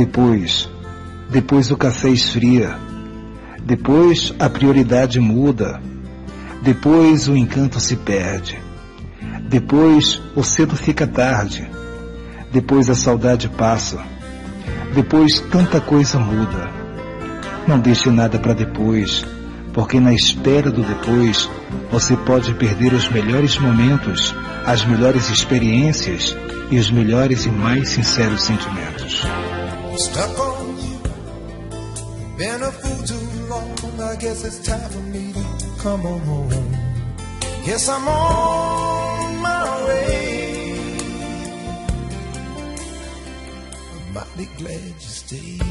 Depois, depois o café esfria. Depois a prioridade muda. Depois o encanto se perde. Depois o cedo fica tarde. Depois a saudade passa. Depois tanta coisa muda. Não deixe nada para depois, porque na espera do depois você pode perder os melhores momentos, as melhores experiências e os melhores e mais sinceros sentimentos. Stuck on you, been a fool too long. I guess it's time for me to come on home. Guess I'm on my way. I might be glad you stayed.